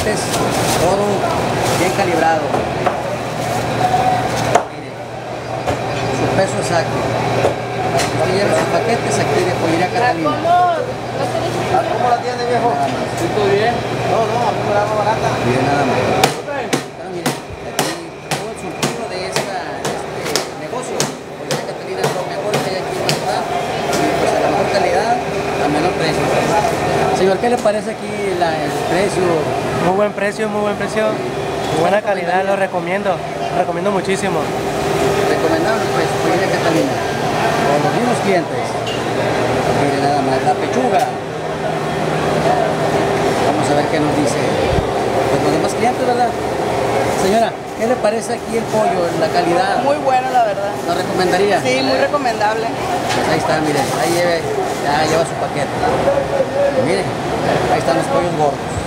paquetes, todo bien calibrado. Mire, su peso exacto. Para que usted lleve sus paquetes aquí de Pollería Catalina. ¿Cómo la tiene, viejo? ¿Todo bien? No, no, a mí me la hago barata. Mire nada más. Pero mire, aquí todo el surtido de, esta, de este negocio, Pollería Catalina es lo mejor que hay aquí en la ciudad. Y pues a la mejor calidad, a menor precio. Señor, ¿qué le parece aquí la- el precio? Muy buen precio, muy buen precio. Buena calidad, lo recomiendo. Lo recomiendo muchísimo. Recomendable pues Pollería Catalina. Con los mismos clientes. Mire nada más, la pechuga. Vamos a ver qué nos dice. Pues los demás clientes, ¿verdad? Señora, ¿qué le parece aquí el pollo, la calidad? Muy bueno, la verdad. ¿Lo recomendaría? Sí, muy recomendable. Pues ahí está, mire, ahí lleve, ya lleva su paquete. Y mire, ahí están los pollos gordos.